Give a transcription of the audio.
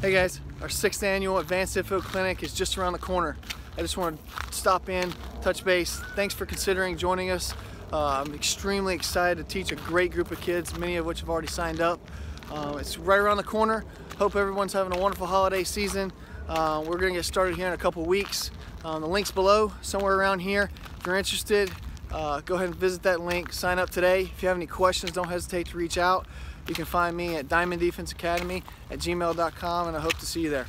Hey guys, our sixth annual Advanced Infield Clinic is just around the corner. I just want to stop in, touch base. Thanks for considering joining us. Uh, I'm extremely excited to teach a great group of kids, many of which have already signed up. Uh, it's right around the corner. Hope everyone's having a wonderful holiday season. Uh, we're going to get started here in a couple weeks. Um, the link's below, somewhere around here. If you're interested, uh, go ahead and visit that link. Sign up today. If you have any questions, don't hesitate to reach out. You can find me at Diamond Defense Academy at gmail.com, and I hope to see you there.